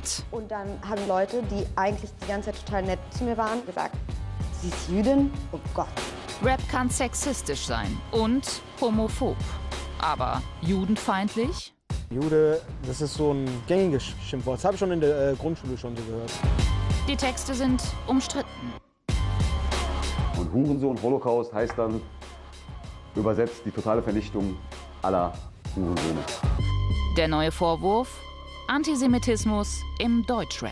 erlebt. Und dann haben Leute, die eigentlich die ganze Zeit total nett zu mir waren, gesagt, sie ist Jüdin? Oh Gott. Rap kann sexistisch sein und homophob. Aber judenfeindlich? Jude, das ist so ein gängiges Schimpfwort. Das habe ich schon in der äh, Grundschule schon so gehört. Die Texte sind umstritten. Und Hurensohn Holocaust heißt dann übersetzt die totale Vernichtung aller Hurensöhne. Der neue Vorwurf? Antisemitismus im Deutschrap.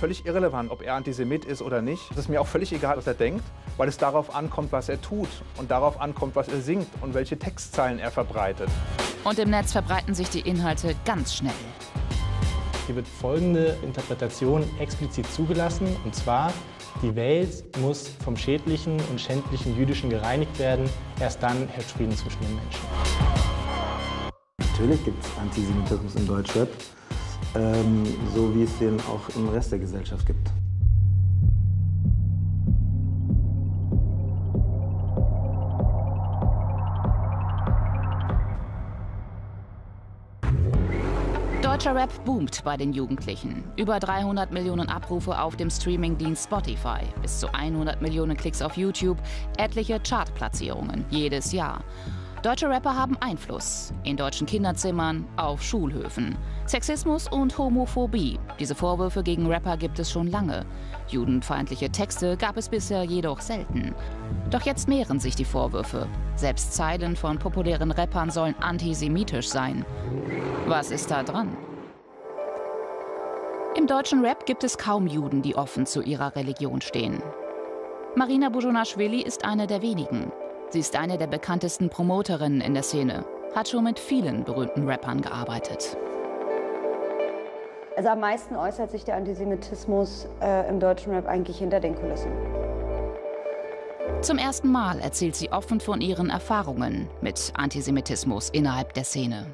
Völlig irrelevant, ob er Antisemit ist oder nicht. Es ist mir auch völlig egal, was er denkt, weil es darauf ankommt, was er tut und darauf ankommt, was er singt und welche Textzeilen er verbreitet. Und im Netz verbreiten sich die Inhalte ganz schnell. Hier wird folgende Interpretation explizit zugelassen, und zwar, die Welt muss vom schädlichen und schändlichen Jüdischen gereinigt werden. Erst dann herrscht Frieden zwischen den Menschen. Natürlich gibt es Antisemitismus im Deutschrap, ähm, so wie es den auch im Rest der Gesellschaft gibt. Deutscher Rap boomt bei den Jugendlichen. Über 300 Millionen Abrufe auf dem Streamingdienst Spotify, bis zu 100 Millionen Klicks auf YouTube, etliche Chartplatzierungen jedes Jahr. Deutsche Rapper haben Einfluss in deutschen Kinderzimmern, auf Schulhöfen. Sexismus und Homophobie. Diese Vorwürfe gegen Rapper gibt es schon lange. Judenfeindliche Texte gab es bisher jedoch selten. Doch jetzt mehren sich die Vorwürfe. Selbst Zeilen von populären Rappern sollen antisemitisch sein. Was ist da dran? Im deutschen Rap gibt es kaum Juden, die offen zu ihrer Religion stehen. Marina Bujonashvili ist eine der wenigen. Sie ist eine der bekanntesten Promoterinnen in der Szene, hat schon mit vielen berühmten Rappern gearbeitet. Also am meisten äußert sich der Antisemitismus äh, im deutschen Rap eigentlich hinter den Kulissen. Zum ersten Mal erzählt sie offen von ihren Erfahrungen mit Antisemitismus innerhalb der Szene.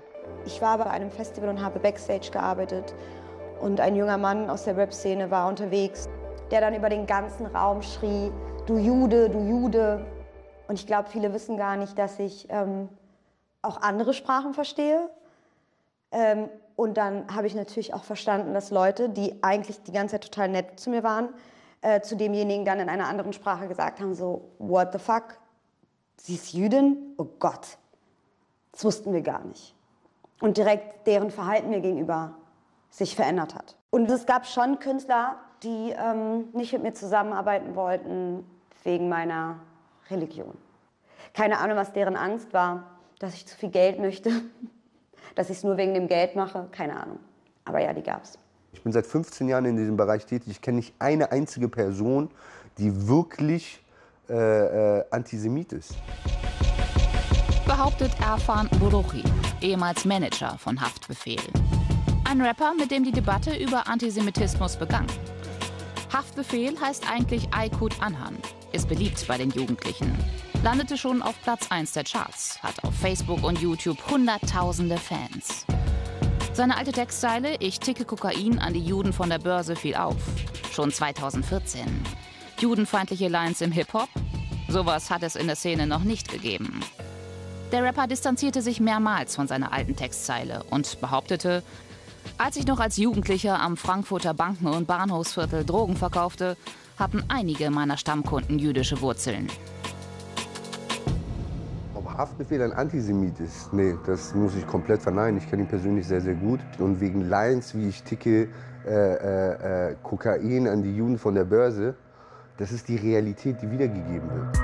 Ich war bei einem Festival und habe Backstage gearbeitet und ein junger Mann aus der Rap-Szene war unterwegs, der dann über den ganzen Raum schrie, du Jude, du Jude. Und ich glaube, viele wissen gar nicht, dass ich ähm, auch andere Sprachen verstehe. Ähm, und dann habe ich natürlich auch verstanden, dass Leute, die eigentlich die ganze Zeit total nett zu mir waren, äh, zu demjenigen dann in einer anderen Sprache gesagt haben, so, what the fuck, sie ist Jüdin? Oh Gott, das wussten wir gar nicht. Und direkt deren Verhalten mir gegenüber sich verändert hat. Und es gab schon Künstler, die ähm, nicht mit mir zusammenarbeiten wollten wegen meiner Religion. Keine Ahnung, was deren Angst war, dass ich zu viel Geld möchte, dass ich es nur wegen dem Geld mache, keine Ahnung. Aber ja, die gab's. Ich bin seit 15 Jahren in diesem Bereich tätig. Ich kenne nicht eine einzige Person, die wirklich äh, äh, Antisemit ist. Behauptet Erfan Buruchi, ehemals Manager von Haftbefehl. Ein Rapper, mit dem die Debatte über Antisemitismus begann. Haftbefehl heißt eigentlich Aykut Anhan, ist beliebt bei den Jugendlichen. Landete schon auf Platz 1 der Charts, hat auf Facebook und YouTube hunderttausende Fans. Seine alte Textzeile Ich ticke Kokain an die Juden von der Börse fiel auf. Schon 2014. Judenfeindliche Lines im Hip-Hop? Sowas hat es in der Szene noch nicht gegeben. Der Rapper distanzierte sich mehrmals von seiner alten Textzeile und behauptete, als ich noch als Jugendlicher am Frankfurter Banken- und Bahnhofsviertel Drogen verkaufte, hatten einige meiner Stammkunden jüdische Wurzeln. Ob Haftbefehl ein Antisemit ist? Nee, das muss ich komplett verneinen. Ich kenne ihn persönlich sehr, sehr gut. Und wegen Lines, wie ich ticke äh, äh, äh, Kokain an die Juden von der Börse, das ist die Realität, die wiedergegeben wird.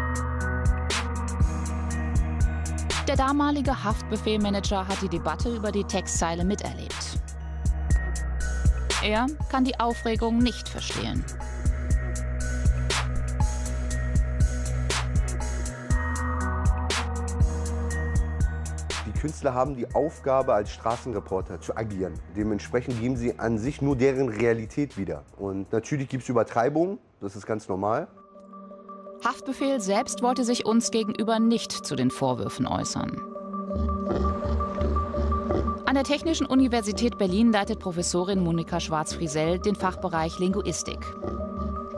Der damalige Haftbefehlmanager hat die Debatte über die Textzeile miterlebt. Er kann die Aufregung nicht verstehen. Künstler haben die Aufgabe, als Straßenreporter zu agieren. Dementsprechend geben sie an sich nur deren Realität wieder. Und natürlich gibt es Übertreibungen, das ist ganz normal. Haftbefehl selbst wollte sich uns gegenüber nicht zu den Vorwürfen äußern. An der Technischen Universität Berlin leitet Professorin Monika Schwarz-Friesell den Fachbereich Linguistik.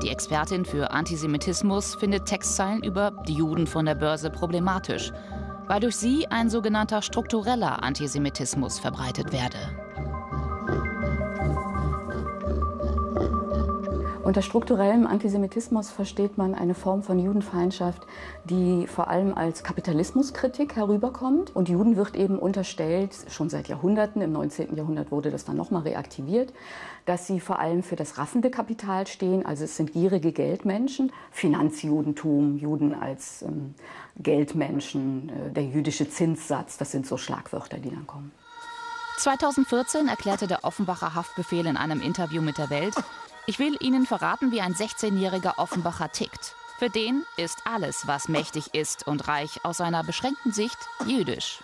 Die Expertin für Antisemitismus findet Textzeilen über die Juden von der Börse problematisch, weil durch sie ein sogenannter struktureller Antisemitismus verbreitet werde. Unter strukturellem Antisemitismus versteht man eine Form von Judenfeindschaft, die vor allem als Kapitalismuskritik herüberkommt. Und Juden wird eben unterstellt, schon seit Jahrhunderten, im 19. Jahrhundert wurde das dann nochmal reaktiviert, dass sie vor allem für das raffende Kapital stehen. Also es sind gierige Geldmenschen, Finanzjudentum, Juden als ähm, Geldmenschen, äh, der jüdische Zinssatz, das sind so Schlagwörter, die dann kommen. 2014 erklärte der Offenbacher Haftbefehl in einem Interview mit der Welt, ich will Ihnen verraten, wie ein 16-jähriger Offenbacher tickt. Für den ist alles, was mächtig ist und reich, aus seiner beschränkten Sicht jüdisch.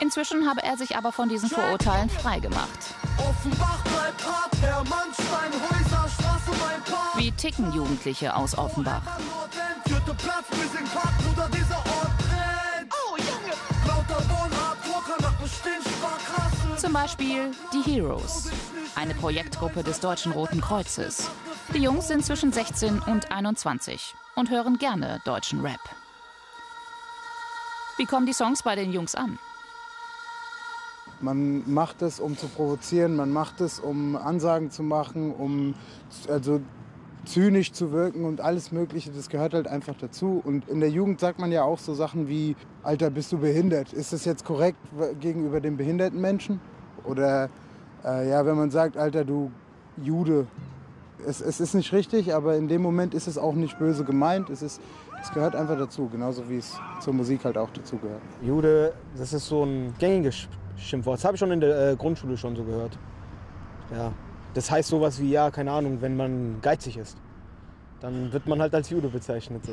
Inzwischen habe er sich aber von diesen Vorurteilen freigemacht. Wie ticken Jugendliche aus Offenbach? Zum Beispiel die Heroes, eine Projektgruppe des Deutschen Roten Kreuzes. Die Jungs sind zwischen 16 und 21 und hören gerne deutschen Rap. Wie kommen die Songs bei den Jungs an? Man macht es, um zu provozieren, man macht es, um Ansagen zu machen, um also zynisch zu wirken und alles Mögliche, das gehört halt einfach dazu. Und in der Jugend sagt man ja auch so Sachen wie, Alter, bist du behindert? Ist das jetzt korrekt gegenüber dem behinderten Menschen? Oder äh, ja, wenn man sagt, Alter, du Jude, es, es ist nicht richtig, aber in dem Moment ist es auch nicht böse gemeint. Es, ist, es gehört einfach dazu, genauso wie es zur Musik halt auch dazu gehört. Jude, das ist so ein gängiges Schimpfwort. Das habe ich schon in der äh, Grundschule schon so gehört. Ja, das heißt sowas wie, ja, keine Ahnung, wenn man geizig ist, dann wird man halt als Jude bezeichnet. So.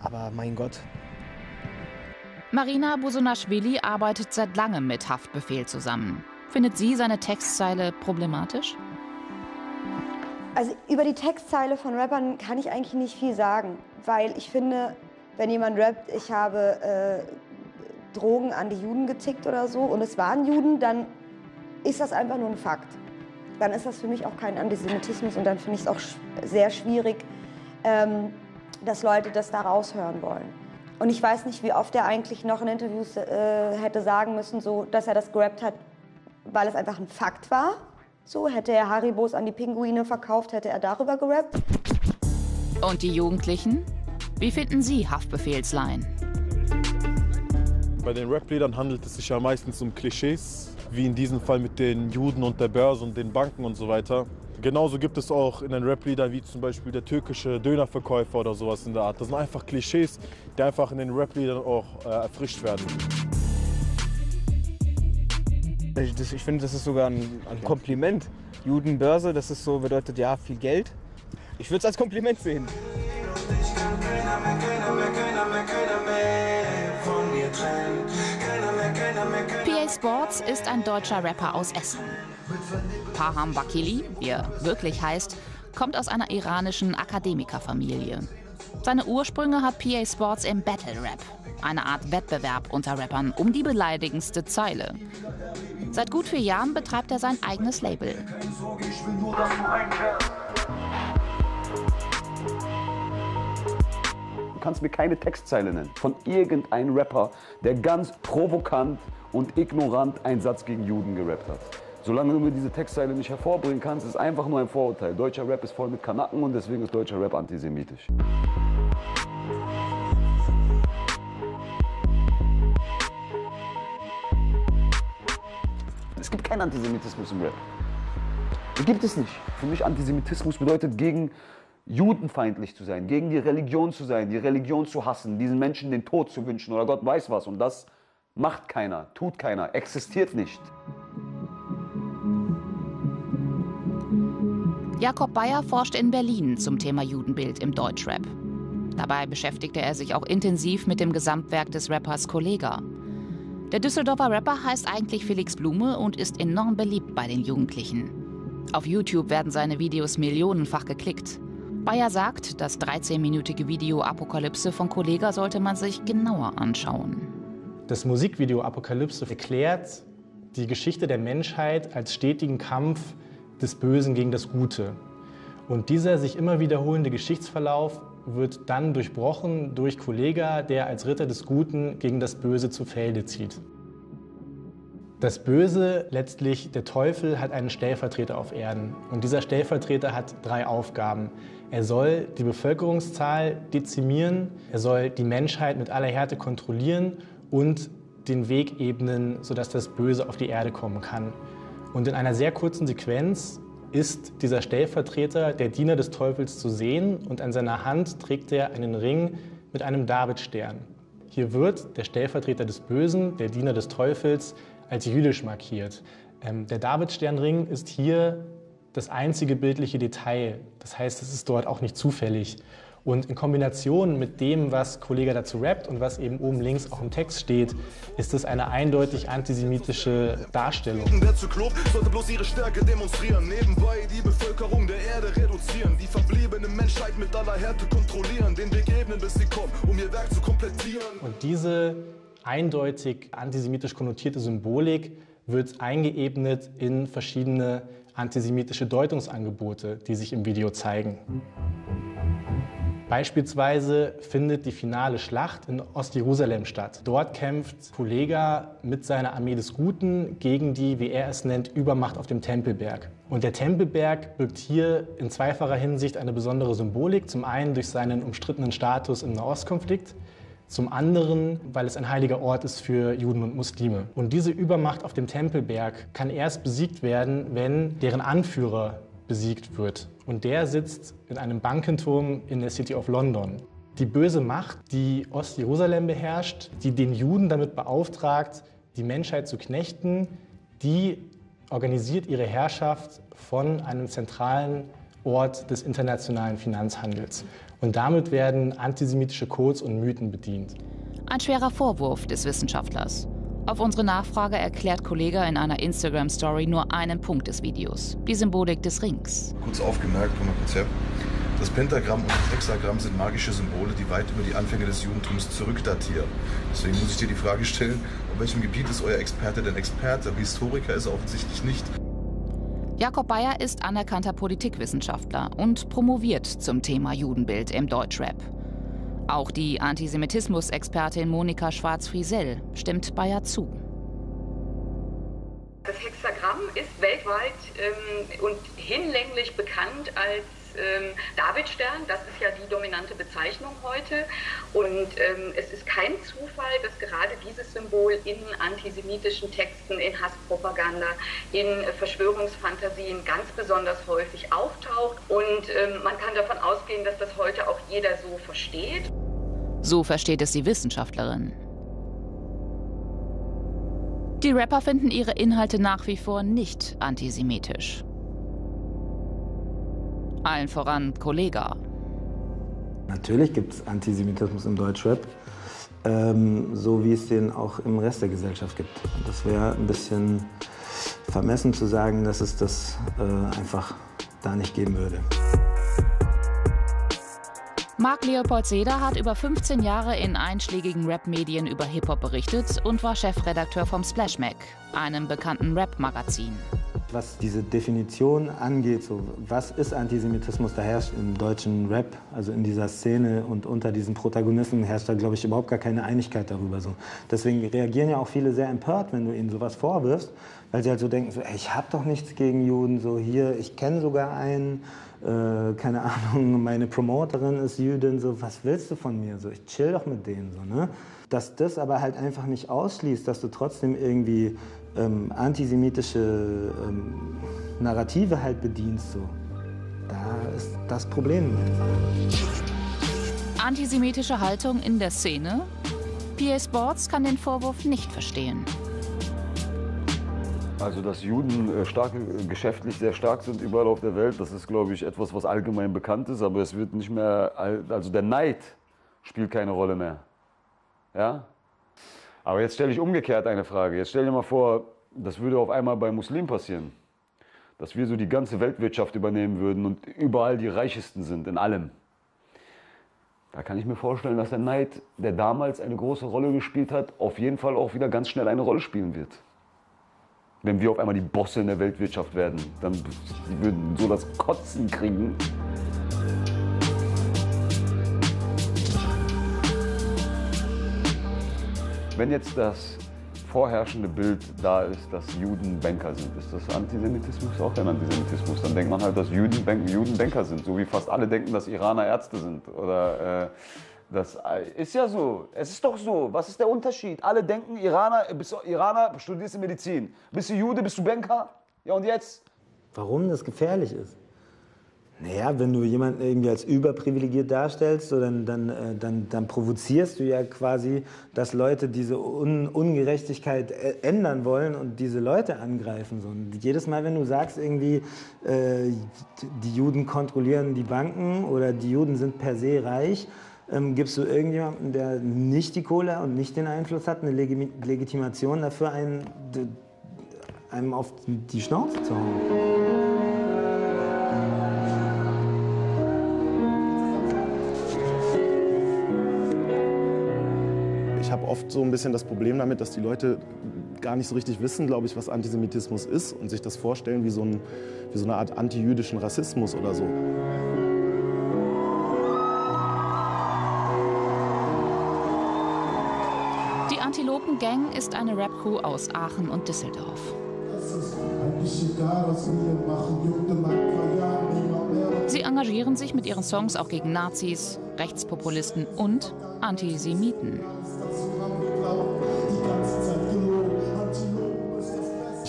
Aber mein Gott. Marina Busonaschwili arbeitet seit langem mit Haftbefehl zusammen. Findet sie seine Textzeile problematisch? Also über die Textzeile von Rappern kann ich eigentlich nicht viel sagen, weil ich finde, wenn jemand rappt, ich habe äh, Drogen an die Juden getickt oder so und es waren Juden, dann ist das einfach nur ein Fakt dann ist das für mich auch kein Antisemitismus und dann finde ich es auch sehr schwierig, ähm, dass Leute das da raushören wollen. Und ich weiß nicht, wie oft er eigentlich noch in Interviews äh, hätte sagen müssen, so, dass er das gerappt hat, weil es einfach ein Fakt war. So, hätte er Haribos an die Pinguine verkauft, hätte er darüber gerappt. Und die Jugendlichen? Wie finden Sie Haftbefehlsleihen? Bei den Rap-Liedern handelt es sich ja meistens um Klischees, wie in diesem Fall mit den Juden und der Börse und den Banken und so weiter. Genauso gibt es auch in den Rap-Liedern wie zum Beispiel der türkische Dönerverkäufer oder sowas in der Art. Das sind einfach Klischees, die einfach in den Rap-Liedern auch äh, erfrischt werden. Ich, ich finde, das ist sogar ein, ein Kompliment. Judenbörse, das ist so, bedeutet ja viel Geld. Ich würde es als Kompliment sehen. PA Sports ist ein deutscher Rapper aus Essen. Paham Wakili, wie er wirklich heißt, kommt aus einer iranischen Akademikerfamilie. Seine Ursprünge hat PA Sports im Battle Rap, eine Art Wettbewerb unter Rappern um die beleidigendste Zeile. Seit gut vier Jahren betreibt er sein eigenes Label. Du kannst mir keine Textzeile nennen von irgendeinem Rapper, der ganz provokant und ignorant einen Satz gegen Juden gerappt hat. Solange du mir diese Textzeile nicht hervorbringen kannst, ist einfach nur ein Vorurteil. Deutscher Rap ist voll mit Kanaken und deswegen ist deutscher Rap antisemitisch. Es gibt keinen Antisemitismus im Rap. Das gibt es nicht. Für mich Antisemitismus bedeutet gegen judenfeindlich zu sein, gegen die Religion zu sein, die Religion zu hassen, diesen Menschen den Tod zu wünschen oder Gott weiß was. Und das macht keiner, tut keiner, existiert nicht. Jakob Bayer forscht in Berlin zum Thema Judenbild im Deutschrap. Dabei beschäftigte er sich auch intensiv mit dem Gesamtwerk des Rappers Kollega. Der Düsseldorfer Rapper heißt eigentlich Felix Blume und ist enorm beliebt bei den Jugendlichen. Auf YouTube werden seine Videos millionenfach geklickt. Bayer sagt, das 13-minütige Video Apokalypse von Kollega sollte man sich genauer anschauen. Das Musikvideo Apokalypse erklärt die Geschichte der Menschheit als stetigen Kampf des Bösen gegen das Gute. Und dieser sich immer wiederholende Geschichtsverlauf wird dann durchbrochen durch Kollega, der als Ritter des Guten gegen das Böse zu Felde zieht. Das Böse, letztlich der Teufel, hat einen Stellvertreter auf Erden. Und dieser Stellvertreter hat drei Aufgaben. Er soll die Bevölkerungszahl dezimieren, er soll die Menschheit mit aller Härte kontrollieren und den Weg ebnen, sodass das Böse auf die Erde kommen kann. Und in einer sehr kurzen Sequenz ist dieser Stellvertreter, der Diener des Teufels, zu sehen und an seiner Hand trägt er einen Ring mit einem Davidstern. Hier wird der Stellvertreter des Bösen, der Diener des Teufels, als jüdisch markiert. Ähm, der Davidsternring ist hier das einzige bildliche Detail. Das heißt, es ist dort auch nicht zufällig. Und in Kombination mit dem, was Kollege dazu rappt und was eben oben links auch im Text steht, ist es eine eindeutig antisemitische Darstellung. Der Zyklop sollte bloß ihre Stärke demonstrieren, nebenbei die Bevölkerung der Erde reduzieren, die verbliebene Menschheit mit aller Härte kontrollieren, den Weg ebnen, bis sie kommen, um ihr Werk zu komplettieren. Und diese eindeutig antisemitisch konnotierte Symbolik wird eingeebnet in verschiedene antisemitische Deutungsangebote, die sich im Video zeigen. Beispielsweise findet die finale Schlacht in Ostjerusalem statt. Dort kämpft Kollega mit seiner Armee des Guten gegen die, wie er es nennt, Übermacht auf dem Tempelberg. Und der Tempelberg birgt hier in zweifacher Hinsicht eine besondere Symbolik. Zum einen durch seinen umstrittenen Status im Nahostkonflikt, zum anderen, weil es ein heiliger Ort ist für Juden und Muslime. Und diese Übermacht auf dem Tempelberg kann erst besiegt werden, wenn deren Anführer besiegt wird. Und der sitzt in einem Bankenturm in der City of London. Die böse Macht, die Ostjerusalem beherrscht, die den Juden damit beauftragt, die Menschheit zu knechten, die organisiert ihre Herrschaft von einem zentralen Ort des internationalen Finanzhandels. Und damit werden antisemitische Codes und Mythen bedient. Ein schwerer Vorwurf des Wissenschaftlers. Auf unsere Nachfrage erklärt Kollege in einer Instagram-Story nur einen Punkt des Videos, die Symbolik des Rings. Kurz aufgemerkt von Konzept. Das Pentagramm und das Hexagramm sind magische Symbole, die weit über die Anfänge des Judentums zurückdatieren. Deswegen muss ich dir die Frage stellen, auf welchem Gebiet ist euer Experte denn Experte? Historiker ist er offensichtlich nicht. Jakob Bayer ist anerkannter Politikwissenschaftler und promoviert zum Thema Judenbild im Deutschrap. Auch die Antisemitismus-Expertin Monika Schwarz-Friesell stimmt Bayer zu. Das Hexagramm ist weltweit ähm, und hinlänglich bekannt als ähm, Davidstern, das ist ja die dominante Bezeichnung heute. Und ähm, es ist kein Zufall, dass gerade dieses Symbol in antisemitischen Texten, in Hasspropaganda, in Verschwörungsfantasien ganz besonders häufig auftaucht. Und ähm, man kann davon ausgehen, dass das heute auch jeder so versteht. So versteht es die Wissenschaftlerin. Die Rapper finden ihre Inhalte nach wie vor nicht antisemitisch. Allen voran Kollega. Natürlich gibt es Antisemitismus im Deutschrap, ähm, so wie es den auch im Rest der Gesellschaft gibt. Das wäre ein bisschen vermessen zu sagen, dass es das äh, einfach da nicht geben würde. Marc Leopold Seder hat über 15 Jahre in einschlägigen Rap-Medien über Hip-Hop berichtet und war Chefredakteur vom Splash Mag, einem bekannten Rap-Magazin. Was diese Definition angeht, so, was ist Antisemitismus, da herrscht im deutschen Rap, also in dieser Szene und unter diesen Protagonisten herrscht da, glaube ich, überhaupt gar keine Einigkeit darüber. So. Deswegen reagieren ja auch viele sehr empört, wenn du ihnen sowas vorwirfst, weil sie halt so denken, so, ey, ich habe doch nichts gegen Juden, so hier, ich kenne sogar einen, äh, keine Ahnung, meine Promoterin ist Jüdin, so, was willst du von mir? So, ich chill doch mit denen, so, ne? Dass das aber halt einfach nicht ausschließt, dass du trotzdem irgendwie ähm, antisemitische ähm, Narrative halt bedienst, so. Da ist das Problem. Antisemitische Haltung in der Szene? PA Sports kann den Vorwurf nicht verstehen. Also, dass Juden äh, stark, äh, geschäftlich sehr stark sind überall auf der Welt, das ist, glaube ich, etwas, was allgemein bekannt ist. Aber es wird nicht mehr, also der Neid spielt keine Rolle mehr. Ja? Aber jetzt stelle ich umgekehrt eine Frage. Jetzt stell dir mal vor, das würde auf einmal bei Muslimen passieren. Dass wir so die ganze Weltwirtschaft übernehmen würden und überall die Reichesten sind, in allem. Da kann ich mir vorstellen, dass der Neid, der damals eine große Rolle gespielt hat, auf jeden Fall auch wieder ganz schnell eine Rolle spielen wird. Wenn wir auf einmal die Bosse in der Weltwirtschaft werden, dann würden so das Kotzen kriegen. Wenn jetzt das vorherrschende Bild da ist, dass Juden Banker sind. Ist das Antisemitismus auch ein Antisemitismus? Dann denkt man halt, dass Juden, Bank Juden Banker sind, so wie fast alle denken, dass Iraner Ärzte sind. Oder äh, das ist ja so. Es ist doch so. Was ist der Unterschied? Alle denken, Iraner, bist du Iraner, studierst in Medizin. Bist du Jude, bist du Banker? Ja und jetzt? Warum das gefährlich ist? Naja, wenn du jemanden irgendwie als überprivilegiert darstellst, so dann, dann, äh, dann, dann provozierst du ja quasi, dass Leute diese Un Ungerechtigkeit äh, ändern wollen und diese Leute angreifen. So. Und jedes Mal, wenn du sagst, irgendwie, äh, die Juden kontrollieren die Banken oder die Juden sind per se reich, ähm, gibst du irgendjemanden, der nicht die Kohle und nicht den Einfluss hat, eine Legim Legitimation dafür, einen, einem auf die Schnauze zu hauen. Oft so ein bisschen das Problem damit, dass die Leute gar nicht so richtig wissen, glaube ich, was Antisemitismus ist und sich das vorstellen wie so, ein, wie so eine Art antijüdischen Rassismus oder so. Die Antilopen Gang ist eine Rap-Crew aus Aachen und Düsseldorf. Sie engagieren sich mit ihren Songs auch gegen Nazis, Rechtspopulisten und Antisemiten.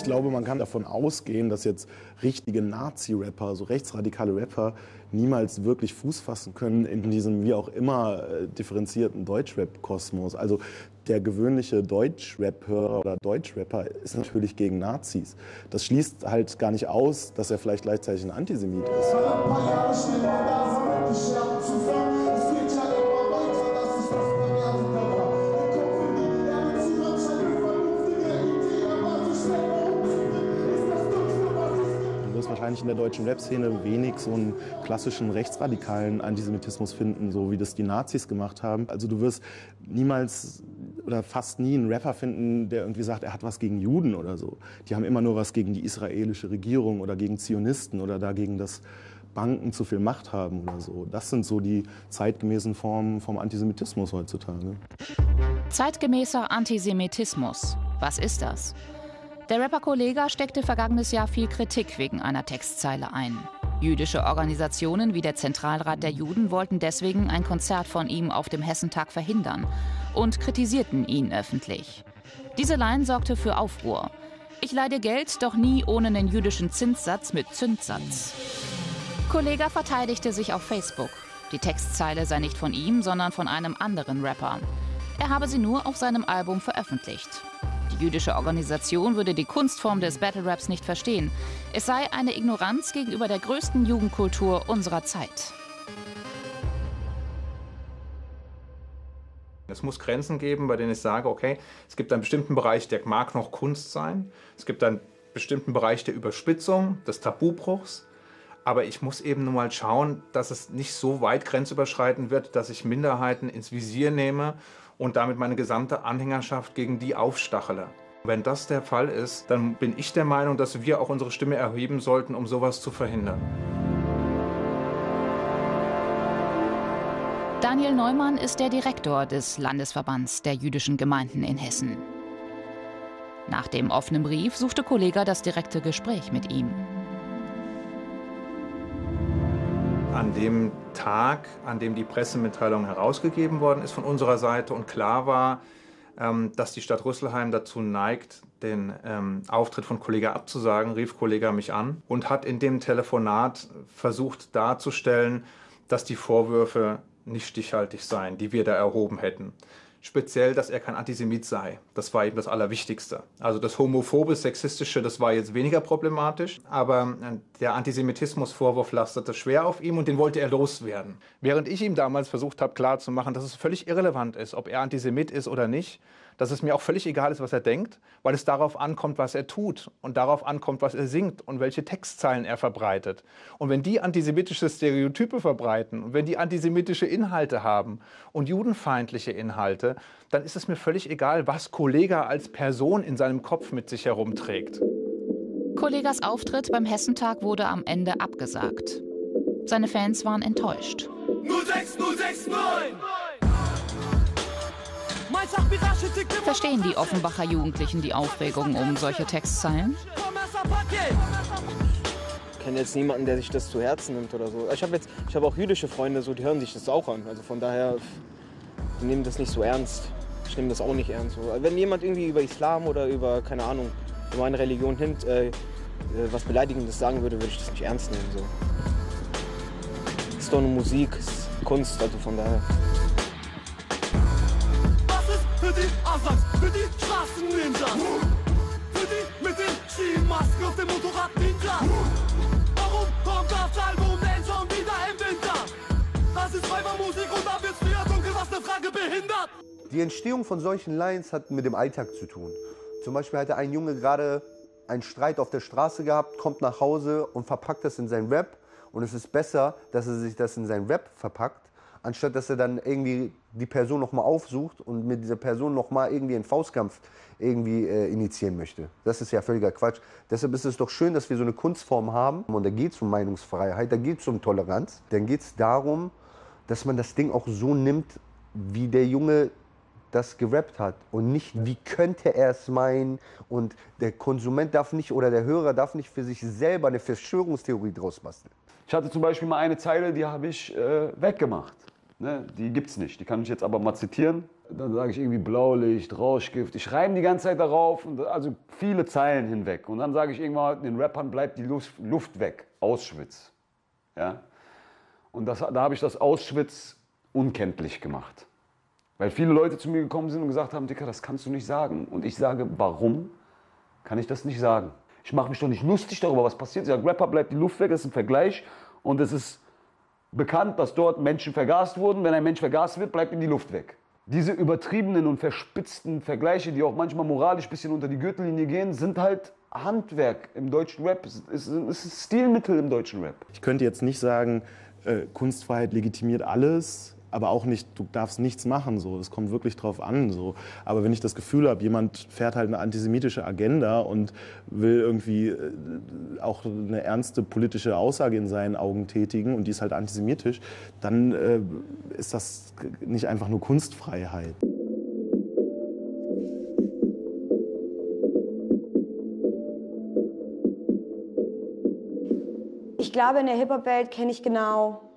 Ich glaube, man kann davon ausgehen, dass jetzt richtige Nazi-Rapper, so rechtsradikale Rapper, niemals wirklich Fuß fassen können in diesem wie auch immer äh, differenzierten Deutschrap-Kosmos. Also der gewöhnliche Deutschrap-Hörer oder Deutschrapper ist natürlich gegen Nazis. Das schließt halt gar nicht aus, dass er vielleicht gleichzeitig ein Antisemit ist. Wahrscheinlich in der deutschen Rap-Szene wenig so einen klassischen rechtsradikalen Antisemitismus finden, so wie das die Nazis gemacht haben. Also du wirst niemals oder fast nie einen Rapper finden, der irgendwie sagt, er hat was gegen Juden oder so. Die haben immer nur was gegen die israelische Regierung oder gegen Zionisten oder dagegen, dass Banken zu viel Macht haben oder so. Das sind so die zeitgemäßen Formen vom Antisemitismus heutzutage. Zeitgemäßer Antisemitismus. Was ist das? Der Rapper Kollega steckte vergangenes Jahr viel Kritik wegen einer Textzeile ein. Jüdische Organisationen wie der Zentralrat der Juden wollten deswegen ein Konzert von ihm auf dem Hessentag verhindern und kritisierten ihn öffentlich. Diese Line sorgte für Aufruhr. Ich leide Geld, doch nie ohne einen jüdischen Zinssatz mit Zündsatz. Kollega verteidigte sich auf Facebook. Die Textzeile sei nicht von ihm, sondern von einem anderen Rapper. Er habe sie nur auf seinem Album veröffentlicht. Jüdische Organisation würde die Kunstform des Battle Raps nicht verstehen. Es sei eine Ignoranz gegenüber der größten Jugendkultur unserer Zeit. Es muss Grenzen geben, bei denen ich sage, okay, es gibt einen bestimmten Bereich, der mag noch Kunst sein. Es gibt einen bestimmten Bereich der Überspitzung, des Tabubruchs. Aber ich muss eben nur mal schauen, dass es nicht so weit grenzüberschreitend wird, dass ich Minderheiten ins Visier nehme und damit meine gesamte Anhängerschaft gegen die aufstachele. Wenn das der Fall ist, dann bin ich der Meinung, dass wir auch unsere Stimme erheben sollten, um sowas zu verhindern. Daniel Neumann ist der Direktor des Landesverbands der jüdischen Gemeinden in Hessen. Nach dem offenen Brief suchte Kollega das direkte Gespräch mit ihm. an dem Tag, an dem die Pressemitteilung herausgegeben worden ist von unserer Seite und klar war, ähm, dass die Stadt Rüsselheim dazu neigt, den ähm, Auftritt von Kollega abzusagen, rief Kollega mich an und hat in dem Telefonat versucht darzustellen, dass die Vorwürfe nicht stichhaltig seien, die wir da erhoben hätten speziell, dass er kein Antisemit sei. Das war eben das Allerwichtigste. Also das homophobe, sexistische, das war jetzt weniger problematisch, aber äh, der Antisemitismusvorwurf lastete schwer auf ihm und den wollte er loswerden. Während ich ihm damals versucht habe klarzumachen, dass es völlig irrelevant ist, ob er Antisemit ist oder nicht, dass es mir auch völlig egal ist, was er denkt, weil es darauf ankommt, was er tut und darauf ankommt, was er singt und welche Textzeilen er verbreitet. Und wenn die antisemitische Stereotype verbreiten und wenn die antisemitische Inhalte haben und judenfeindliche Inhalte, dann ist es mir völlig egal, was Kollega als Person in seinem Kopf mit sich herumträgt. Kollegas Auftritt beim Hessentag wurde am Ende abgesagt. Seine Fans waren enttäuscht. 06, 069! Mein Sach Verstehen die Offenbacher Jugendlichen die Aufregung um solche Textzeilen? Ich kenne jetzt niemanden, der sich das zu Herzen nimmt oder so. Ich habe jetzt, auch jüdische Freunde, so die hören sich das auch an. Also von daher, die nehmen das nicht so ernst. Ich nehme das auch nicht ernst. Wenn jemand irgendwie über Islam oder über keine Ahnung über eine Religion hin äh, was Beleidigendes sagen würde, würde ich das nicht ernst nehmen. So. Es ist doch nur Musik, es ist Kunst, also von daher. Die Entstehung von solchen Lines hat mit dem Alltag zu tun. Zum Beispiel hatte ein Junge gerade einen Streit auf der Straße gehabt, kommt nach Hause und verpackt das in sein Rap. Und es ist besser, dass er sich das in sein Rap verpackt, anstatt dass er dann irgendwie die Person nochmal aufsucht und mit dieser Person nochmal irgendwie einen Faustkampf irgendwie äh, initiieren möchte. Das ist ja völliger Quatsch. Deshalb ist es doch schön, dass wir so eine Kunstform haben. Und da geht es um Meinungsfreiheit, da geht es um Toleranz. Dann geht es darum, dass man das Ding auch so nimmt, wie der Junge das gerappt hat und nicht, wie könnte er es meinen und der Konsument darf nicht oder der Hörer darf nicht für sich selber eine Verschwörungstheorie draus basteln. Ich hatte zum Beispiel mal eine Zeile, die habe ich äh, weggemacht. Ne? Die es nicht, die kann ich jetzt aber mal zitieren. Dann sage ich irgendwie Blaulicht, Rauschgift. Ich reime die ganze Zeit darauf, also viele Zeilen hinweg. Und dann sage ich irgendwann, den Rappern bleibt die Luft weg. Auschwitz. Ja? Und das, da habe ich das Auschwitz unkenntlich gemacht. Weil viele Leute zu mir gekommen sind und gesagt haben, Dicker, das kannst du nicht sagen. Und ich sage, warum kann ich das nicht sagen? Ich mache mich doch nicht lustig darüber, was passiert. Ich sage, Rapper bleibt die Luft weg, das ist ein Vergleich. Und es ist bekannt, dass dort Menschen vergast wurden. Wenn ein Mensch vergast wird, bleibt ihm die Luft weg. Diese übertriebenen und verspitzten Vergleiche, die auch manchmal moralisch ein bisschen unter die Gürtellinie gehen, sind halt Handwerk im deutschen Rap. Es ist ein Stilmittel im deutschen Rap. Ich könnte jetzt nicht sagen, äh, Kunstfreiheit legitimiert alles aber auch nicht, du darfst nichts machen. So. Es kommt wirklich drauf an. So. Aber wenn ich das Gefühl habe, jemand fährt halt eine antisemitische Agenda und will irgendwie äh, auch eine ernste politische Aussage in seinen Augen tätigen und die ist halt antisemitisch, dann äh, ist das nicht einfach nur Kunstfreiheit. Ich glaube, in der Hip-Hop-Welt kenne ich genau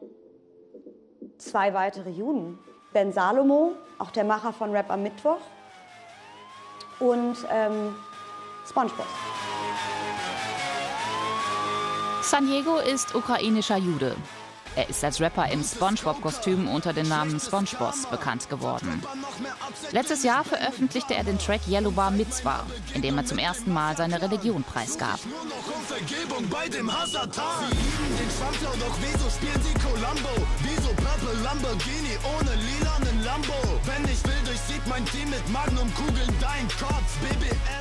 zwei weitere Juden. Ben Salomo, auch der Macher von Rap am Mittwoch. Und ähm, SpongeBob. San Diego ist ukrainischer Jude. Er ist als Rapper im SpongeBob-Kostüm unter dem Namen SpongeBoss bekannt geworden. Letztes Jahr veröffentlichte er den Track Yellow Bar Mitzvah, in dem er zum ersten Mal seine Religion preisgab.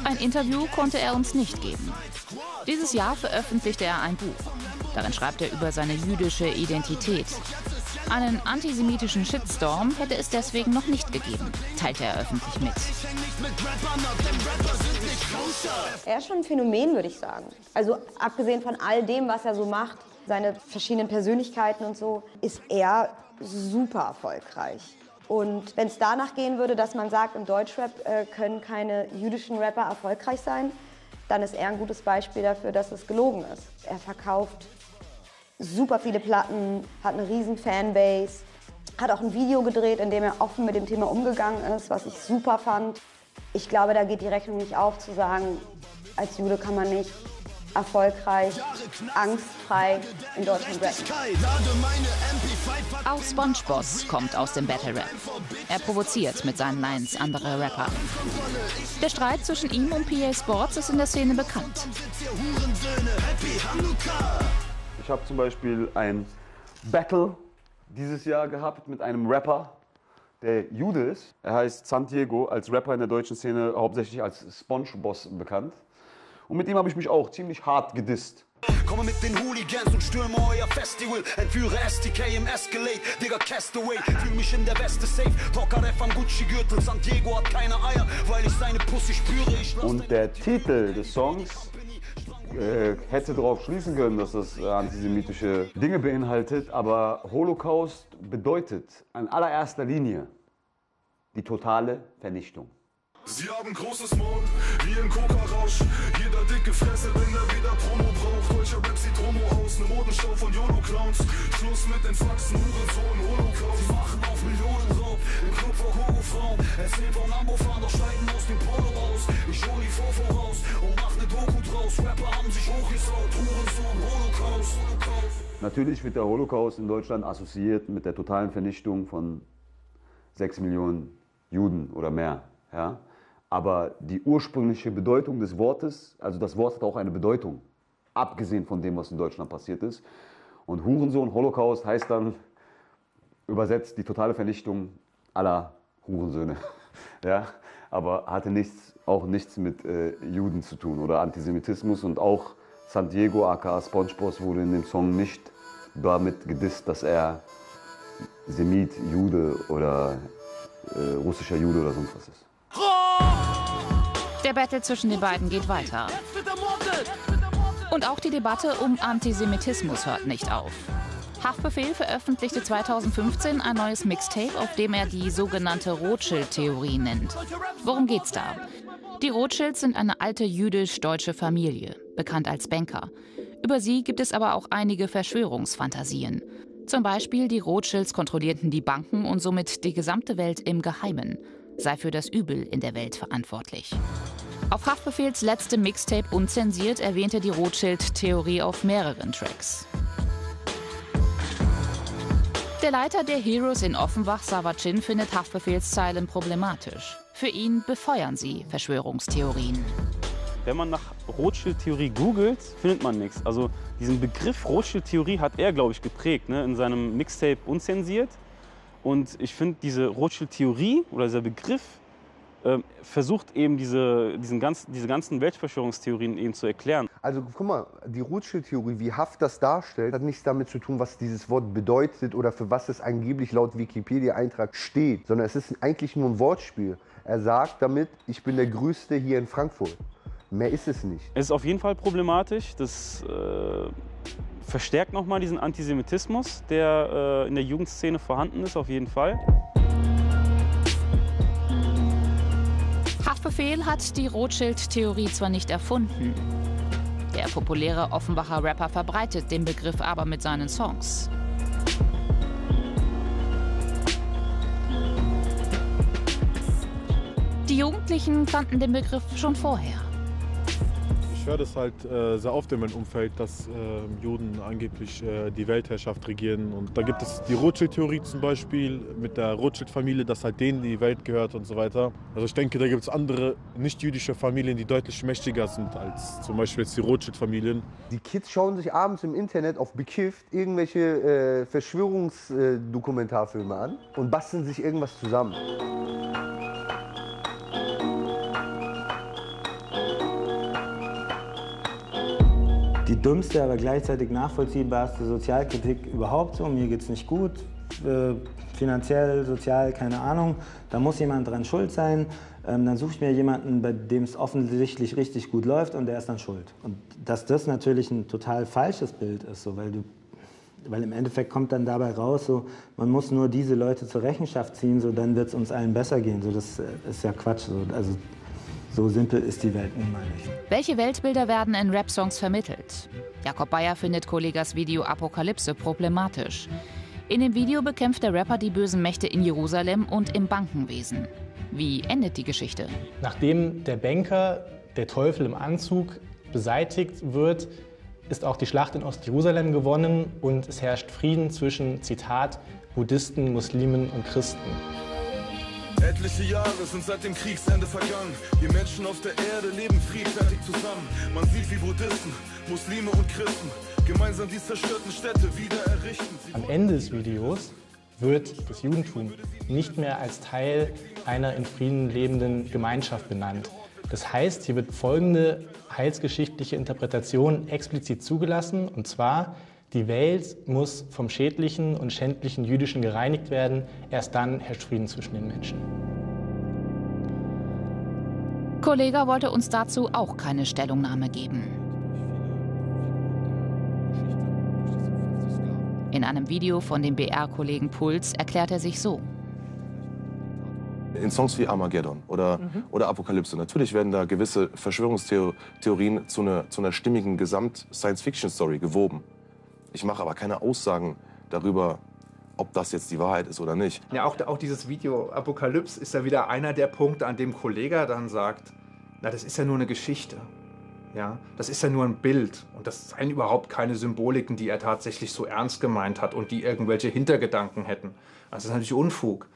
Ein Interview konnte er uns nicht geben. Dieses Jahr veröffentlichte er ein Buch. Darin schreibt er über seine jüdische Identität. Einen antisemitischen Shitstorm hätte es deswegen noch nicht gegeben, teilte er öffentlich mit. Er ist schon ein Phänomen, würde ich sagen. Also abgesehen von all dem, was er so macht, seine verschiedenen Persönlichkeiten und so, ist er super erfolgreich. Und wenn es danach gehen würde, dass man sagt, im Deutschrap äh, können keine jüdischen Rapper erfolgreich sein, dann ist er ein gutes Beispiel dafür, dass es gelogen ist. Er verkauft super viele Platten, hat eine riesen Fanbase, hat auch ein Video gedreht, in dem er offen mit dem Thema umgegangen ist, was ich super fand. Ich glaube, da geht die Rechnung nicht auf, zu sagen, als Jude kann man nicht erfolgreich, angstfrei in Deutschland rappen. Auch SpongeBoss kommt aus dem Battle Rap. Er provoziert mit seinen Lines andere Rapper. Der Streit zwischen ihm und PA Sports ist in der Szene bekannt. Ich habe zum Beispiel ein Battle dieses Jahr gehabt mit einem Rapper, der Jude ist. Er heißt Santiago, als Rapper in der deutschen Szene hauptsächlich als Spongeboss bekannt. Und mit ihm habe ich mich auch ziemlich hart gedisst. Komme mit den Hooligans und stürme euer Festival. Entführe STK im Escalade, Digga Castaway. Fühl mich in der Weste safe. Ref am Gucci-Gürtel. Santiago hat keine Eier, weil ich seine Pussy spüre. Und der Titel des Songs äh, hätte darauf schließen können, dass das antisemitische Dinge beinhaltet, aber Holocaust bedeutet an allererster Linie die totale Vernichtung. Sie haben großes Maul, wie ein Coca-Rausch. Jeder dicke Fresse, wenn er wieder Promo braucht. Deutscher Rap sieht Homo aus, ne Modenschau von YOLO-Clowns. Schluss mit den Faxen, Hurensohn, Holocaust. Sie machen auf Millionen Raub, im Club vor Horrorfrauen. Erzählen von Lambo fahren, doch steigen aus dem Polo raus. Ich hol die vor voraus und mach ne Doku draus. Rapper haben sich hochgesaut, Hurensohn, Holocaust. Natürlich wird der Holocaust in Deutschland assoziiert mit der totalen Vernichtung von sechs Millionen Juden oder mehr. Ja? Aber die ursprüngliche Bedeutung des Wortes, also das Wort hat auch eine Bedeutung, abgesehen von dem, was in Deutschland passiert ist. Und Hurensohn, Holocaust heißt dann übersetzt die totale Vernichtung aller Hurensöhne. ja? Aber hatte nichts, auch nichts mit äh, Juden zu tun oder Antisemitismus. Und auch San Diego, aka SpongeBob, wurde in dem Song nicht damit gedisst, dass er Semit, Jude oder äh, russischer Jude oder sonst was ist. Der Battle zwischen den beiden geht weiter. Und auch die Debatte um Antisemitismus hört nicht auf. Haftbefehl veröffentlichte 2015 ein neues Mixtape, auf dem er die sogenannte Rothschild-Theorie nennt. Worum geht's da? Die Rothschilds sind eine alte jüdisch-deutsche Familie, bekannt als Banker. Über sie gibt es aber auch einige Verschwörungsfantasien. Zum Beispiel die Rothschilds kontrollierten die Banken und somit die gesamte Welt im Geheimen, sei für das Übel in der Welt verantwortlich. Auf Haftbefehls letztem Mixtape unzensiert erwähnte die Rothschild-Theorie auf mehreren Tracks. Der Leiter der Heroes in Offenbach, Savacin, findet Haftbefehls Zeilen problematisch. Für ihn befeuern sie Verschwörungstheorien. Wenn man nach Rothschild-Theorie googelt, findet man nichts. Also diesen Begriff Rothschild-Theorie hat er, glaube ich, geprägt ne, in seinem Mixtape unzensiert. Und ich finde, diese Rothschild-Theorie oder dieser Begriff äh, versucht eben diese, diesen ganzen, diese ganzen Weltverschwörungstheorien eben zu erklären. Also guck mal, die Rothschild-Theorie, wie Haft das darstellt, hat nichts damit zu tun, was dieses Wort bedeutet oder für was es angeblich laut Wikipedia-Eintrag steht, sondern es ist eigentlich nur ein Wortspiel. Er sagt damit, ich bin der Größte hier in Frankfurt. Mehr ist es nicht. Es ist auf jeden Fall problematisch. Das äh, verstärkt nochmal diesen Antisemitismus, der äh, in der Jugendszene vorhanden ist, auf jeden Fall. Haftbefehl hat die Rothschild-Theorie zwar nicht erfunden. Der populäre Offenbacher Rapper verbreitet den Begriff aber mit seinen Songs. Die Jugendlichen kannten den Begriff schon vorher. Ich höre das halt äh, sehr oft in meinem Umfeld, dass äh, Juden angeblich äh, die Weltherrschaft regieren. Und da gibt es die Rothschild-Theorie zum Beispiel mit der Rothschild-Familie, dass halt denen die Welt gehört und so weiter. Also ich denke, da gibt es andere nicht-jüdische Familien, die deutlich mächtiger sind als zum Beispiel jetzt die Rothschild-Familien. Die Kids schauen sich abends im Internet auf bekifft irgendwelche äh, Verschwörungsdokumentarfilme an und basteln sich irgendwas zusammen. Dümmste, aber gleichzeitig nachvollziehbarste Sozialkritik überhaupt so. Mir geht's nicht gut, äh, finanziell, sozial, keine Ahnung. Da muss jemand dran schuld sein. Ähm, dann suche ich mir jemanden, bei dem es offensichtlich richtig gut läuft und der ist dann schuld. Und dass das natürlich ein total falsches Bild ist, so, weil du weil im Endeffekt kommt dann dabei raus, so, man muss nur diese Leute zur Rechenschaft ziehen, so, dann wird es uns allen besser gehen. So, das äh, ist ja Quatsch. So, also, so simpel ist die Welt nun mal nicht. Welche Weltbilder werden in Rap-Songs vermittelt? Jakob Bayer findet Kollegas Video Apokalypse problematisch. In dem Video bekämpft der Rapper die bösen Mächte in Jerusalem und im Bankenwesen. Wie endet die Geschichte? Nachdem der Banker, der Teufel im Anzug, beseitigt wird, ist auch die Schlacht in Ostjerusalem gewonnen und es herrscht Frieden zwischen, Zitat, Buddhisten, Muslimen und Christen. Etliche Jahre sind seit dem Kriegsende vergangen. Die Menschen auf der Erde leben friedfertig zusammen. Man sieht, wie Buddhisten, Muslime und Christen gemeinsam die zerstörten Städte wieder errichten. Sie Am Ende des Videos wird das Judentum nicht mehr als Teil einer in Frieden lebenden Gemeinschaft benannt. Das heißt, hier wird folgende heilsgeschichtliche Interpretation explizit zugelassen, und zwar, die Welt muss vom schädlichen und schändlichen Jüdischen gereinigt werden, erst dann herrscht Frieden zwischen den Menschen. Kollega wollte uns dazu auch keine Stellungnahme geben. In einem Video von dem BR-Kollegen Puls erklärt er sich so. In Songs wie Armageddon oder, Mhm. oder Apokalypse, natürlich werden da gewisse Verschwörungstheorien zu einer, zu einer stimmigen Gesamt-Science-Fiction-Story gewoben. Ich mache aber keine Aussagen darüber, ob das jetzt die Wahrheit ist oder nicht. Ja, auch, auch dieses Video Apokalypse ist ja wieder einer der Punkte, an dem Kollege dann sagt, na, das ist ja nur eine Geschichte. Ja, das ist ja nur ein Bild und das seien überhaupt keine Symboliken, die er tatsächlich so ernst gemeint hat und die irgendwelche Hintergedanken hätten. Das ist natürlich Unfug,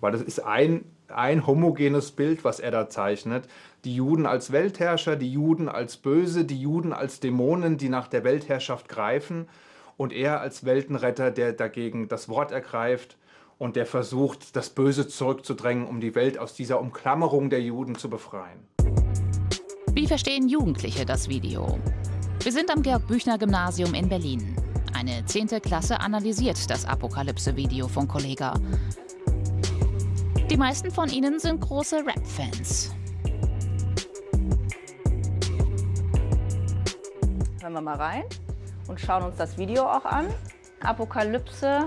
weil das ist ein, ein homogenes Bild, was er da zeichnet. Die Juden als Weltherrscher, die Juden als Böse, die Juden als Dämonen, die nach der Weltherrschaft greifen und er als Weltenretter, der dagegen das Wort ergreift und der versucht, das Böse zurückzudrängen, um die Welt aus dieser Umklammerung der Juden zu befreien. Wie verstehen Jugendliche das Video? Wir sind am Georg-Büchner-Gymnasium in Berlin. Eine 10. Klasse analysiert das Apokalypse-Video von Kollega. Die meisten von ihnen sind große Rap-Fans. Hören wir mal rein und schauen uns das Video auch an. Apokalypse.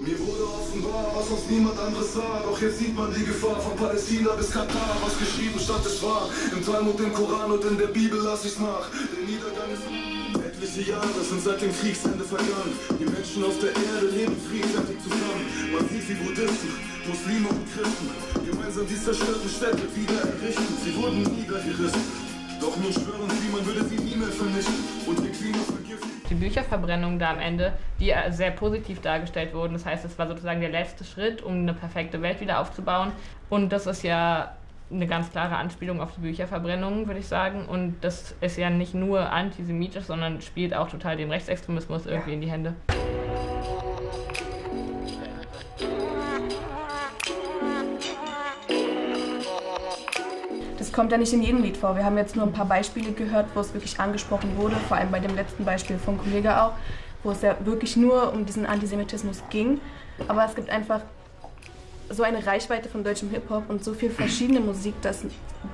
Mir wurde offenbar, was uns niemand anderes sah. Doch jetzt sieht man die Gefahr von Palästina bis Katar. Was geschrieben stand, es wahr. Im Talmud, im Koran und in der Bibel lass ich's nach. Der Niedergang ist etliche Jahre sind seit dem Kriegsende vergangen. Die Menschen auf der Erde leben friedfertig zusammen. Man sieht wie Buddhisten, Muslime und Christen gemeinsam die zerstörten Städte wieder errichten. Sie wurden niedergerissen. Doch nun schwören sie, man würde sie nie mehr vernichten und ihr Klima vergiften. Die Bücherverbrennungen da am Ende, die äh, sehr positiv dargestellt wurden. Das heißt, es war sozusagen der letzte Schritt, um eine perfekte Welt wieder aufzubauen. Und das ist ja eine ganz klare Anspielung auf die Bücherverbrennungen, würde ich sagen. Und das ist ja nicht nur antisemitisch, sondern spielt auch total dem Rechtsextremismus irgendwie in die Hände. Kommt ja nicht in jedem Lied vor. Wir haben jetzt nur ein paar Beispiele gehört, wo es wirklich angesprochen wurde, vor allem bei dem letzten Beispiel von Kollege auch, wo es ja wirklich nur um diesen Antisemitismus ging. Aber es gibt einfach so eine Reichweite von deutschem Hip-Hop und so viel verschiedene Musik, dass,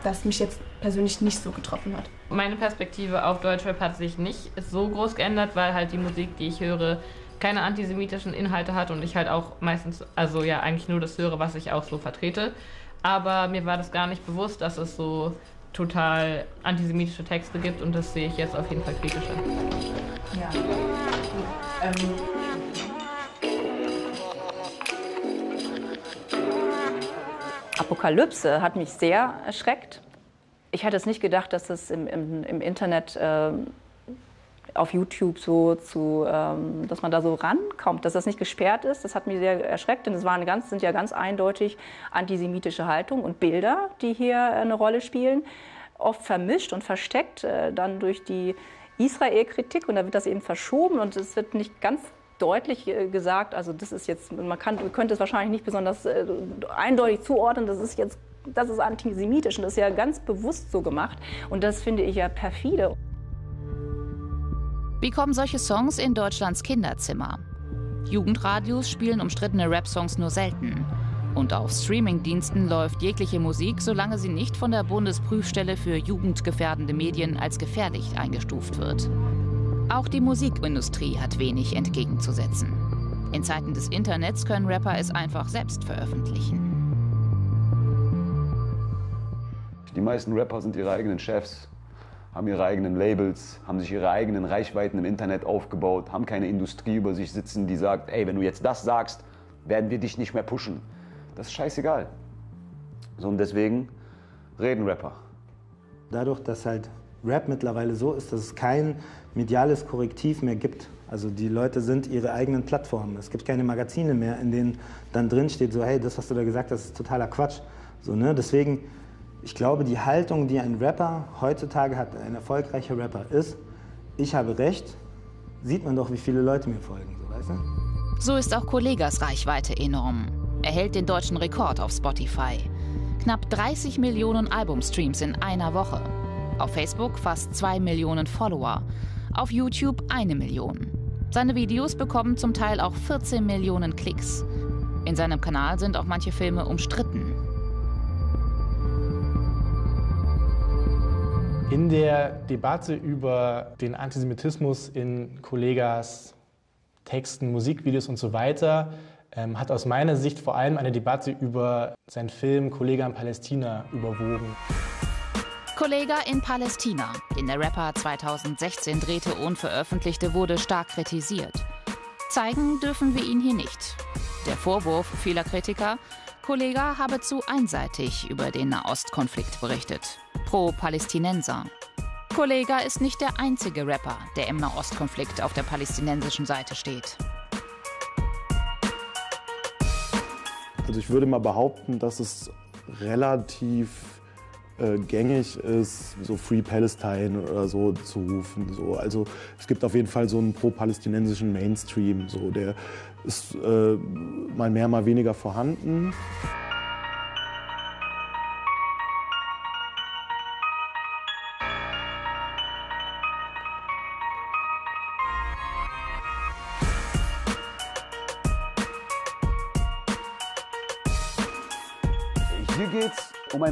dass mich jetzt persönlich nicht so getroffen hat. Meine Perspektive auf Deutschrap hat sich nicht so groß geändert, weil halt die Musik, die ich höre, keine antisemitischen Inhalte hat und ich halt auch meistens, also ja, eigentlich nur das höre, was ich auch so vertrete. Aber mir war das gar nicht bewusst, dass es so total antisemitische Texte gibt und das sehe ich jetzt auf jeden Fall kritischer. Ja. Ähm, Apokalypse hat mich sehr erschreckt. Ich hätte es nicht gedacht, dass es im, im, im Internet ähm, auf YouTube so zu, ähm, dass man da so rankommt, dass das nicht gesperrt ist. Das hat mich sehr erschreckt, denn es waren ganz, sind ja ganz eindeutig antisemitische Haltungen und Bilder, die hier äh, eine Rolle spielen. Oft vermischt und versteckt äh, dann durch die Israel-Kritik und da wird das eben verschoben und es wird nicht ganz deutlich äh, gesagt, also das ist jetzt, man kann, könnte es wahrscheinlich nicht besonders äh, eindeutig zuordnen, das ist jetzt, das ist antisemitisch und das ist ja ganz bewusst so gemacht und das finde ich ja perfide. Wie kommen solche Songs in Deutschlands Kinderzimmer? Jugendradios spielen umstrittene Rap-Songs nur selten. Und auf Streamingdiensten läuft jegliche Musik, solange sie nicht von der Bundesprüfstelle für jugendgefährdende Medien als gefährlich eingestuft wird. Auch die Musikindustrie hat wenig entgegenzusetzen. In Zeiten des Internets können Rapper es einfach selbst veröffentlichen. Die meisten Rapper sind ihre eigenen Chefs, haben ihre eigenen Labels, haben sich ihre eigenen Reichweiten im Internet aufgebaut, haben keine Industrie über sich sitzen, die sagt, ey, wenn du jetzt das sagst, werden wir dich nicht mehr pushen. Das ist scheißegal. So und deswegen reden Rapper. Dadurch, dass halt Rap mittlerweile so ist, dass es kein mediales Korrektiv mehr gibt. Also die Leute sind ihre eigenen Plattformen. Es gibt keine Magazine mehr, in denen dann drin steht, so hey, das, was du da gesagt hast, ist totaler Quatsch. So, ne? Deswegen, ich glaube, die Haltung, die ein Rapper heutzutage hat, ein erfolgreicher Rapper ist, ich habe recht, sieht man doch, wie viele Leute mir folgen. So, weißt du? So ist auch Kollegas Reichweite enorm. Er hält den deutschen Rekord auf Spotify. Knapp 30 Millionen Albumstreams in einer Woche. Auf Facebook fast 2 Millionen Follower. Auf YouTube eine Million. Seine Videos bekommen zum Teil auch 14 Millionen Klicks. In seinem Kanal sind auch manche Filme umstritten. In der Debatte über den Antisemitismus in Kollegas Texten, Musikvideos und so weiter ähm, hat aus meiner Sicht vor allem eine Debatte über seinen Film Kollege in Palästina überwogen. Kollega in Palästina, den der Rapper 2016 drehte und veröffentlichte, wurde stark kritisiert. Zeigen dürfen wir ihn hier nicht. Der Vorwurf vieler Kritiker, Kollega habe zu einseitig über den Nahostkonflikt berichtet. Pro Palästinenser. Kollega ist nicht der einzige Rapper, der im Nahostkonflikt auf der palästinensischen Seite steht. Also ich würde mal behaupten, dass es relativ äh, gängig ist, so Free Palestine oder so zu rufen. So. Also es gibt auf jeden Fall so einen pro-palästinensischen Mainstream, so, der ist äh, mal mehr, mal weniger vorhanden.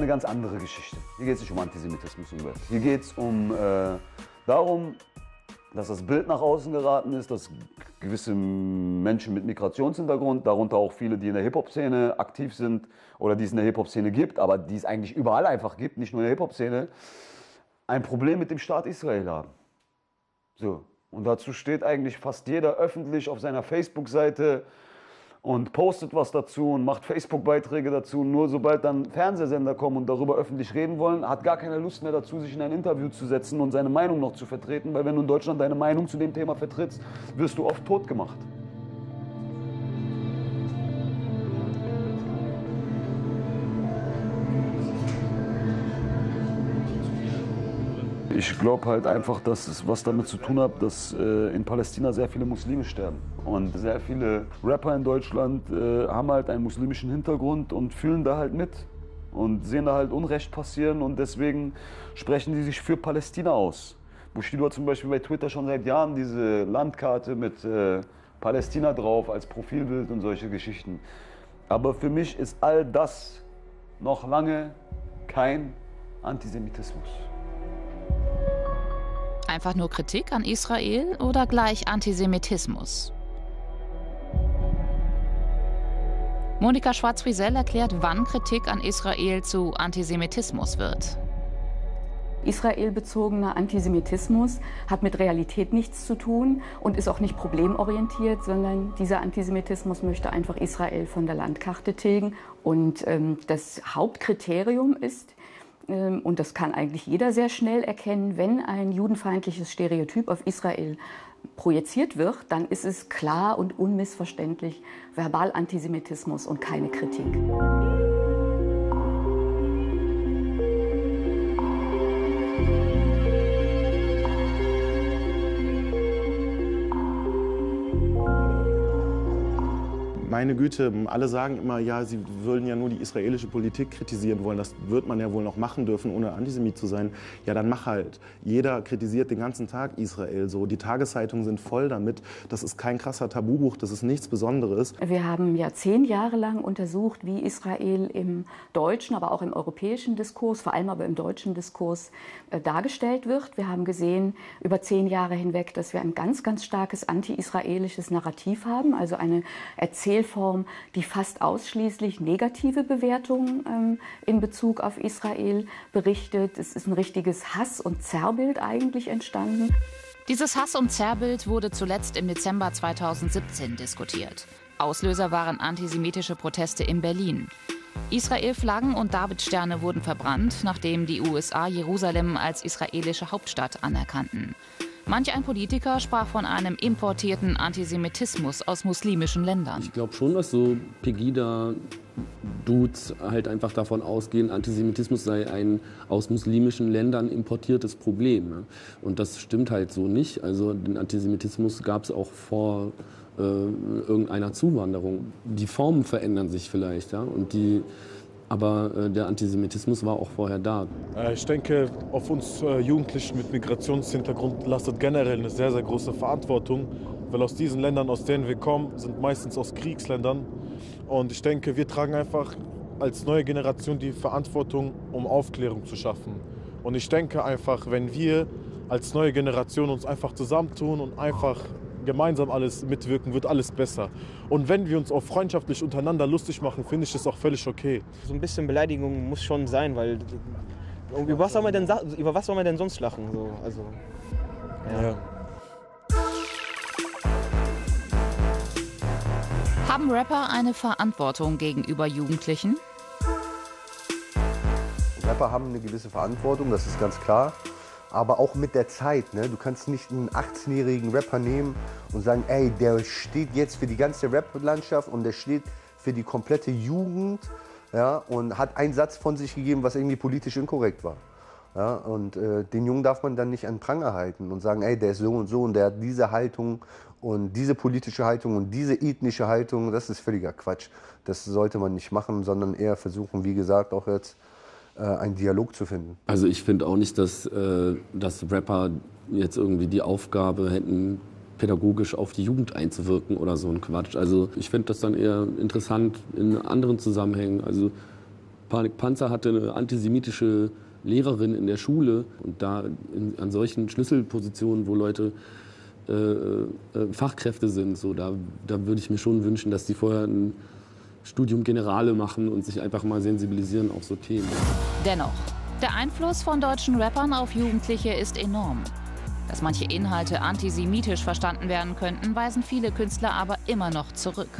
Ganz andere Geschichte. Hier geht es nicht um Antisemitismus. Hier geht es um äh, darum, dass das Bild nach außen geraten ist, dass gewisse Menschen mit Migrationshintergrund, darunter auch viele, die in der Hip-Hop-Szene aktiv sind oder die es in der Hip-Hop-Szene gibt, aber die es eigentlich überall einfach gibt, nicht nur in der Hip-Hop-Szene, ein Problem mit dem Staat Israel haben. So. Und dazu steht eigentlich fast jeder öffentlich auf seiner Facebook-Seite und postet was dazu und macht Facebook-Beiträge dazu. Nur sobald dann Fernsehsender kommen und darüber öffentlich reden wollen, hat gar keine Lust mehr dazu, sich in ein Interview zu setzen und seine Meinung noch zu vertreten, weil wenn du in Deutschland deine Meinung zu dem Thema vertrittst, wirst du oft tot gemacht. Ich glaube halt einfach, dass es was damit zu tun hat, dass äh, in Palästina sehr viele Muslime sterben. Und sehr viele Rapper in Deutschland äh, haben halt einen muslimischen Hintergrund und fühlen da halt mit und sehen da halt Unrecht passieren und deswegen sprechen die sich für Palästina aus. Bushido hat zum Beispiel bei Twitter schon seit Jahren diese Landkarte mit äh, Palästina drauf als Profilbild und solche Geschichten. Aber für mich ist all das noch lange kein Antisemitismus. Einfach nur Kritik an Israel oder gleich Antisemitismus? Monika Schwarz-Friesell erklärt, wann Kritik an Israel zu Antisemitismus wird. Israelbezogener Antisemitismus hat mit Realität nichts zu tun und ist auch nicht problemorientiert, sondern dieser Antisemitismus möchte einfach Israel von der Landkarte tilgen. Und ähm, das Hauptkriterium ist, und das kann eigentlich jeder sehr schnell erkennen, wenn ein judenfeindliches Stereotyp auf Israel projiziert wird, dann ist es klar und unmissverständlich Verbalantisemitismus und keine Kritik. Meine Güte, alle sagen immer, ja, sie würden ja nur die israelische Politik kritisieren wollen. Das wird man ja wohl noch machen dürfen, ohne Antisemit zu sein. Ja, dann mach halt. Jeder kritisiert den ganzen Tag Israel so. Die Tageszeitungen sind voll damit. Das ist kein krasser Tabubuch, das ist nichts Besonderes. Wir haben ja zehn Jahre lang untersucht, wie Israel im deutschen, aber auch im europäischen Diskurs, vor allem aber im deutschen Diskurs, äh, dargestellt wird. Wir haben gesehen über zehn Jahre hinweg, dass wir ein ganz, ganz starkes anti-israelisches Narrativ haben, also eine Erzählung Erzählform, die fast ausschließlich negative Bewertungen ähm, in Bezug auf Israel berichtet. Es ist ein richtiges Hass- und Zerrbild eigentlich entstanden. Dieses Hass- und Zerrbild wurde zuletzt im Dezember 2017 diskutiert. Auslöser waren antisemitische Proteste in Berlin. Israel-Flaggen und Davidsterne wurden verbrannt, nachdem die USA Jerusalem als israelische Hauptstadt anerkannten. Manch ein Politiker sprach von einem importierten Antisemitismus aus muslimischen Ländern. Ich glaube schon, dass so Pegida-Dudes halt einfach davon ausgehen, Antisemitismus sei ein aus muslimischen Ländern importiertes Problem. Und das stimmt halt so nicht. Also den Antisemitismus gab es auch vor äh, irgendeiner Zuwanderung. Die Formen verändern sich vielleicht, ja, und die aber äh, der Antisemitismus war auch vorher da. Äh, ich denke, auf uns äh, Jugendlichen mit Migrationshintergrund lastet generell eine sehr, sehr große Verantwortung, weil aus diesen Ländern, aus denen wir kommen, sind meistens aus Kriegsländern. Und ich denke, wir tragen einfach als neue Generation die Verantwortung, um Aufklärung zu schaffen. Und ich denke einfach, wenn wir als neue Generation uns einfach zusammentun und einfach gemeinsam alles mitwirken, wird alles besser. Und wenn wir uns auch freundschaftlich untereinander lustig machen, finde ich das auch völlig okay. So ein bisschen Beleidigung muss schon sein, weil über was soll man denn, über was soll man denn sonst lachen? So, also, ja. Haben Rapper eine Verantwortung gegenüber Jugendlichen? Rapper haben eine gewisse Verantwortung, das ist ganz klar. Aber auch mit der Zeit. Ne? Du kannst nicht einen 18-jährigen Rapper nehmen und sagen, ey, der steht jetzt für die ganze Rap-Landschaft und der steht für die komplette Jugend ja? und hat einen Satz von sich gegeben, was irgendwie politisch inkorrekt war. Ja? Und äh, den Jungen darf man dann nicht an Pranger halten und sagen, ey, der ist so und so und der hat diese Haltung und diese politische Haltung und diese ethnische Haltung. Das ist völliger Quatsch. Das sollte man nicht machen, sondern eher versuchen, wie gesagt, auch jetzt einen Dialog zu finden. Also ich finde auch nicht, dass, äh, dass Rapper jetzt irgendwie die Aufgabe hätten, pädagogisch auf die Jugend einzuwirken oder so ein Quatsch. Also ich finde das dann eher interessant in anderen Zusammenhängen. Also Panik Panzer hatte eine antisemitische Lehrerin in der Schule und da in, an solchen Schlüsselpositionen, wo Leute äh, äh, Fachkräfte sind, so, da, da würde ich mir schon wünschen, dass die vorher ein Studium Generale machen und sich einfach mal sensibilisieren auf so Themen. Dennoch, der Einfluss von deutschen Rappern auf Jugendliche ist enorm. Dass manche Inhalte antisemitisch verstanden werden könnten, weisen viele Künstler aber immer noch zurück.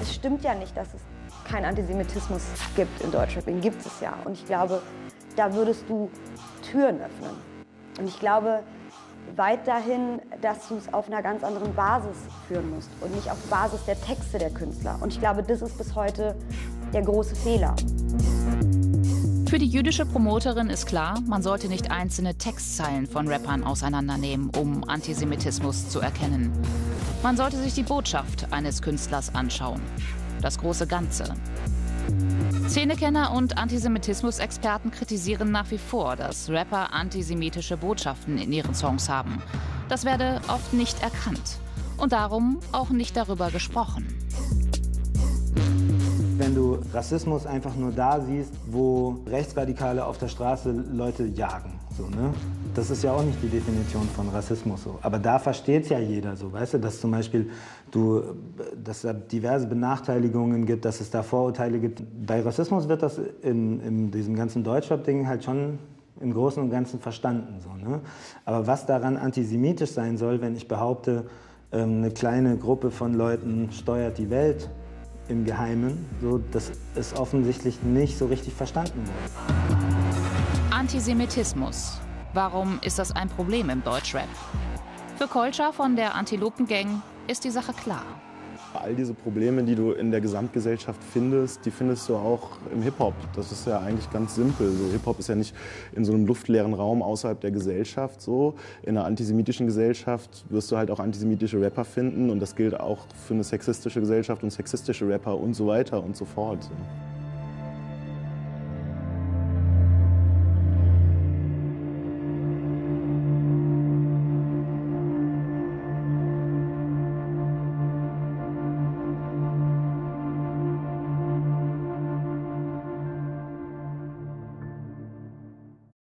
Es stimmt ja nicht, dass es keinen Antisemitismus gibt in Deutschrap. Den gibt es ja. Und ich glaube, da würdest du Türen öffnen. Und ich glaube weit dahin, dass du es auf einer ganz anderen Basis führen musst und nicht auf Basis der Texte der Künstler. Und ich glaube, das ist bis heute der große Fehler. Für die jüdische Promoterin ist klar, man sollte nicht einzelne Textzeilen von Rappern auseinandernehmen, um Antisemitismus zu erkennen. Man sollte sich die Botschaft eines Künstlers anschauen. Das große Ganze. Szenekenner und Antisemitismusexperten kritisieren nach wie vor, dass Rapper antisemitische Botschaften in ihren Songs haben. Das werde oft nicht erkannt und darum auch nicht darüber gesprochen. Wenn du Rassismus einfach nur da siehst, wo Rechtsradikale auf der Straße Leute jagen, so, ne? Das ist ja auch nicht die Definition von Rassismus so. Aber da versteht es ja jeder so, weißt du, dass zum Beispiel du, dass da diverse Benachteiligungen gibt, dass es da Vorurteile gibt. Bei Rassismus wird das in, in diesem ganzen Deutschrap-Ding halt schon im Großen und Ganzen verstanden. So, ne? Aber was daran antisemitisch sein soll, wenn ich behaupte, ähm, eine kleine Gruppe von Leuten steuert die Welt im Geheimen, so, das ist offensichtlich nicht so richtig verstanden worden. Antisemitismus. Warum ist das ein Problem im Deutschrap? Für Kolscher von der Antilopengang ist die Sache klar. All diese Probleme, die du in der Gesamtgesellschaft findest, die findest du auch im Hip-Hop. Das ist ja eigentlich ganz simpel. So, Hip-Hop ist ja nicht in so einem luftleeren Raum außerhalb der Gesellschaft. So. In einer antisemitischen Gesellschaft wirst du halt auch antisemitische Rapper finden und das gilt auch für eine sexistische Gesellschaft und sexistische Rapper und so weiter und so fort. So.